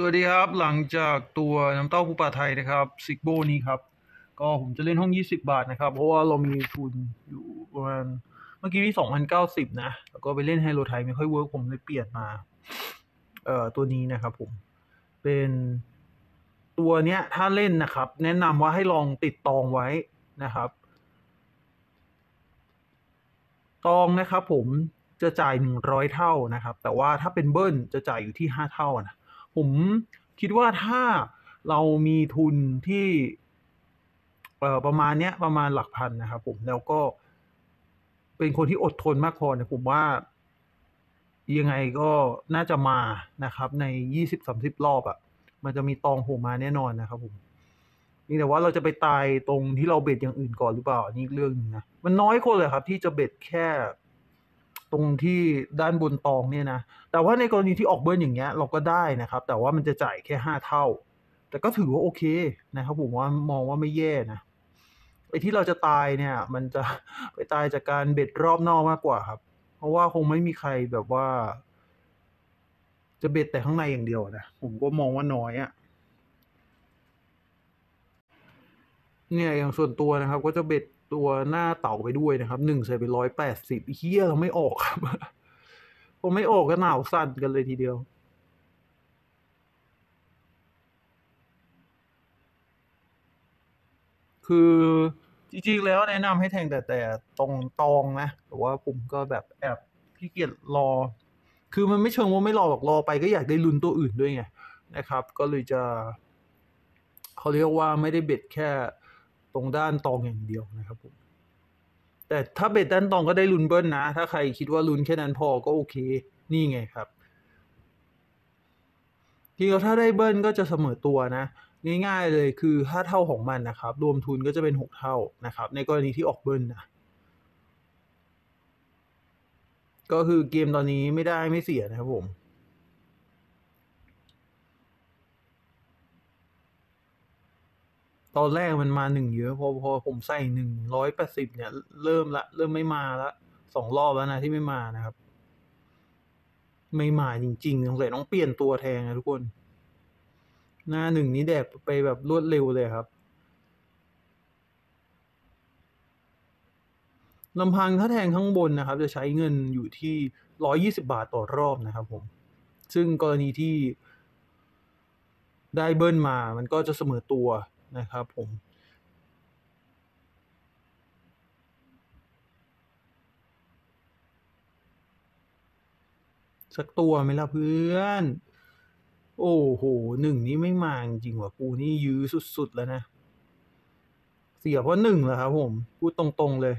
สวัสดีครับหลังจากตัวน้ำเต้าปูปลาไทยนะครับ Sic Bo นี้ครับ ก็ผมจะเล่นห้อง 20 บาทนะครับ เพราะว่าเรามีทุนอยู่ประมาณเมื่อกี้ที่2,090 นะ แล้วก็ไปเล่นไฮโลไทยไม่ค่อย work ผมเลยเปลี่ยนมา เอ่อตัวนี้นะครับผม เป็นตัวเนี้ยถ้าเล่นนะครับ แนะนำว่าให้ลองติดตองไว้นะครับ ตองนะครับผมจะจ่ายหนึ่งร้อยเท่านะครับ แต่ว่าถ้าเป็นเบิ้ลจะจ่ายอยู่ที่ห้าเท่านะ ผมคิดว่าถ้าเรามีทุนที่ประมาณเนี้ยประมาณหลักพันนะครับผมแล้วก็เป็นคนที่อดทนมากพอเนี่ยผมว่ายังไงก็น่าจะมานะครับ ในยี่สิบสามสิบรอบอะ่ะ มันจะมีตองโผล่มาแน่นอนนะครับผมนี่แต่ว่าเราจะไปตายตรงที่เราเบ็ดอย่างอื่นก่อนหรือเปล่านนี้อีกเรื่องหนึงนะ มันน้อยคนเลยครับ ที่จะเบ็ดแค่ ตรงที่ด้านบนตองเนี่ยนะ แต่ว่าในกรณีที่ออกเบิร์นอย่างเงี้ยเราก็ได้นะครับ แต่ว่ามันจะจ่ายแค่ห้าเท่า แต่ก็ถือว่าโอเคนะครับผมว่ามองว่าไม่แย่นะไอ้ที่เราจะตายเนี่ย มันจะไปตายจากการเบ็ดรอบนอกมากกว่าครับ เพราะว่าคงไม่มีใครแบบว่า จะเบ็ดแต่ข้างในอย่างเดียวนะผมก็มองว่าน้อยอะเนี่ยอย่างส่วนตัวนะครับ ก็จะเบ็ด ตัวหน้าเต่าไปด้วยนะครับหนึ่งใส่ไปร้อยแปดสิบเฮียเราไม่ออกครับผมไม่ออกก็หนาวสั่นกันเลยทีเดียวคือจริงๆ แล้วแนะนำให้แทงแต่แต่ตรงตองนะแต่ว่าผมก็แบบแอบขี้เกียจรอ คือมันไม่เชิงว่าไม่รอหรอกรอไปก็อยากได้ลุ้นตัวอื่นด้วยไงนะครับ ก็เลยจะเขาเรียกว่าไม่ได้เบ็ดแค่ ตรงด้านตองอย่างเดียวนะครับผมแต่ถ้าเบ็ดด้านตองก็ได้ลุ้นเบิ้ลนะ ถ้าใครคิดว่าลุ้นแค่นั้นพอก็โอเค นี่ไงครับทีเดียวถ้าได้เบิ้ลก็จะเสมอตัวนะ ง่ายๆเลยคือห้าเท่าของมันนะครับ รวมทุนก็จะเป็นหกเท่านะครับ ในกรณีที่ออกเบิ้ลนะก็คือเกมตอนนี้ไม่ได้ไม่เสียนะครับผม ตอนแรกมันมาหนึ่งเยอะพอพอผมใส่หนึ่งร้อยแปดสิบเนี่ย เริ่มละ เริ่มไม่มาละสองรอบแล้วนะที่ไม่มานะครับ ไม่มาจริงๆสงสัยต้องเปลี่ยนตัวแทนนะทุกคน หน้าหนึ่งนี้แดกไปแบบรวดเร็วเลยครับลำพังถ้าแทงข้างบนนะครับ จะใช้เงินอยู่ที่ร้อยี่สิบาทต่อรอบนะครับผม ซึ่งกรณีที่ได้เบิ้ลมา มันก็จะเสมอตัว นะครับผมสักตัวไหมล่ะเพื่อน โอ้โหหนึ่งนี้ไม่มาจริงว่ะ กูนี่ยื้อสุด ๆ แล้วนะ เสียเพราะหนึ่งเหรอครับผมพูดตรงๆเลย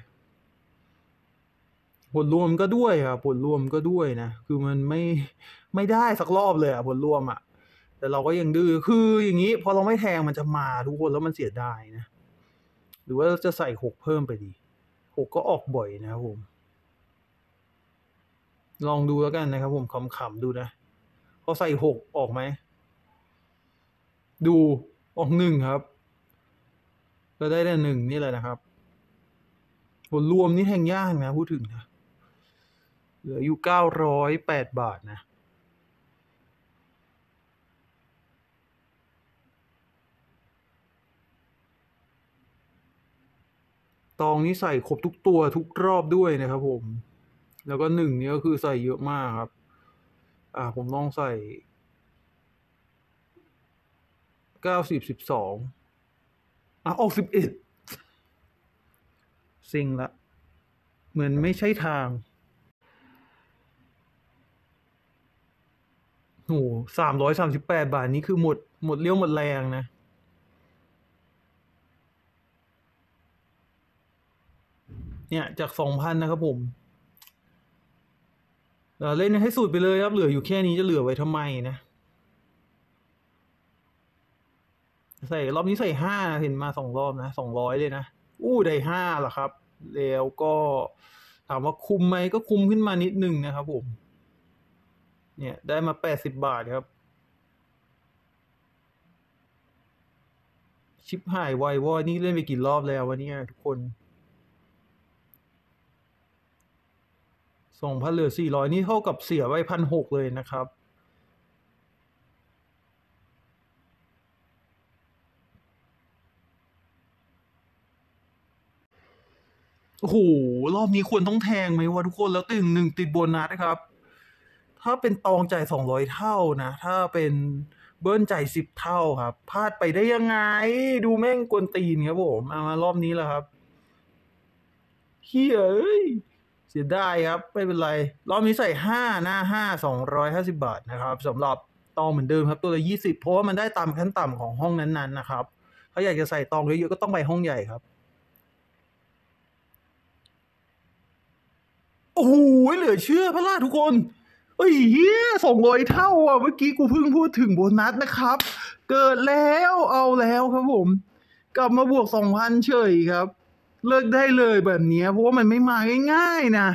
ผลรวมก็ด้วยครับผลรวมก็ด้วยนะ คือมันไม่ไม่ได้สักรอบเลยอะผลรวมอะ แต่เราก็ยังดื้อคืออย่างนี้ พอเราไม่แทงมันจะมาทุกคนแล้วมันเสียดายนะ หรือว่าจะใส่หกเพิ่มไปดีหกก็ออกบ่อยนะครับผม ลองดูแล้วกันนะครับผมขำๆดูนะ พอใส่หกออกไหม ดูออกหนึ่งครับก็ได้แต่หนึ่งนี่แหละนะครับผลรวมนี่แทงยากนะพูดถึงนะ เหลืออยู่เก้าร้อยแปดบาทนะ ตองนี้ใส่ครบทุกตัวทุกรอบด้วยนะครับผม แล้วก็หนึ่งนี่ก็คือใส่เยอะมากครับ อ่าผมลองใส่เก้าสิบสิบสองอะออกสิบเอ็ดซิงละ เหมือนไม่ใช่ทางโหสามร้อยสามสิบแปดบาทนี้คือหมดหมดเลี้ยวหมดแรงนะ เนี่ย จากสองพันนะครับผมเอ่อเล่นให้สุดไปเลยครับ เหลืออยู่แค่นี้จะเหลือไว้ทำไมนะ ใส่รอบนี้ใส่ห้าเห็นมาสองรอบนะสองร้อยเลยนะ อู้ได้ห้าเหรอครับ แล้วก็ถามว่าคุ้มไหมก็คุ้มขึ้นมานิดหนึ่งนะครับผม เนี่ยได้มาแปดสิบบาทครับ ชิปหายไววอนี่เล่นไปกี่รอบแล้ววะเนี่ยทุกคน สองพันเหลือสี่ร้อยนี่เท่ากับเสียไปพันหกเลยนะครับ โอ้โห รอบนี้ควรต้องแทงไหมวะทุกคนแล้วตึงหนึ่งติดโบนัสนะครับ ถ้าเป็นตองจ่ายสองร้อยเท่านะ ถ้าเป็นเบิ้ลจ่ายสิบเท่าครับ พลาดไปได้ยังไง ดูแม่งกวนตีนครับผม มารอบนี้แล้วครับเฮ้ย เสียดายครับไม่เป็นไรรอบนี้ใส่ห้าหน้าห้าสองร้อยห้าสิบาทนะครับสำหรับตองเหมือนเดิมครับตัวละยี่สิบเพราะว่ามันได้ตามขั้นต่ำของห้องนั้นๆนะครับถ้าอยากจะใส่ตองเยอะๆก็ต้องไปห้องใหญ่ครับ โอ้โหเหลือเชื่อพระล่าทุกคนเอ้ยเฮียสองร้อยเท่าอะเมื่อกี้กูเพิ่งพูดถึงโบนัสนะครับ เกิดแล้วเอาแล้วครับผม กลับมาบวกสองพันเฉยครับ เลิกได้เลยแบบนี้เพราะว่ามันไม่มาง่ายๆนะ